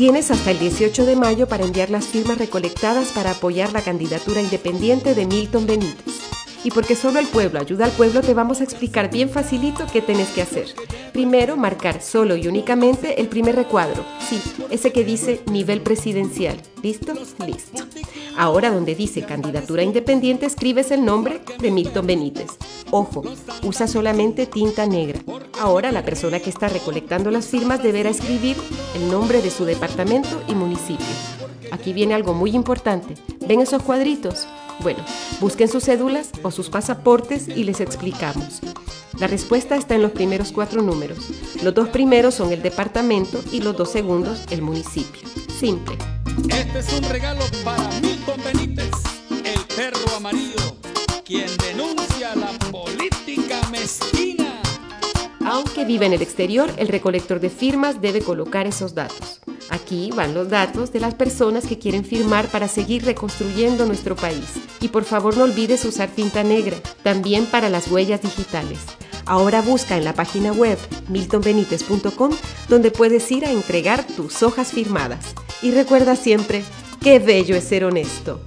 Tienes hasta el 18 de mayo para enviar las firmas recolectadas para apoyar la candidatura independiente de Milton Benítez. Y porque solo el pueblo ayuda al pueblo, te vamos a explicar bien facilito qué tenés que hacer. Primero, marcar solo y únicamente el primer recuadro. Sí, ese que dice nivel presidencial. ¿Listo? Listo. Ahora donde dice candidatura independiente escribes el nombre de Milton Benítez. Ojo, usa solamente tinta negra. Ahora la persona que está recolectando las firmas deberá escribir el nombre de su departamento y municipio. Aquí viene algo muy importante. ¿Ven esos cuadritos? Bueno, busquen sus cédulas o sus pasaportes y les explicamos. La respuesta está en los primeros cuatro números. Los dos primeros son el departamento y los dos segundos el municipio. Simple. Este es un regalo para Milton Benítez, el perro amarillo, quien denuncia Aunque vive en el exterior, el recolector de firmas debe colocar esos datos. Aquí van los datos de las personas que quieren firmar para seguir reconstruyendo nuestro país. Y por favor no olvides usar tinta negra, también para las huellas digitales. Ahora busca en la página web miltonbenitez.com donde puedes ir a entregar tus hojas firmadas. Y recuerda siempre, qué bello es ser honesto.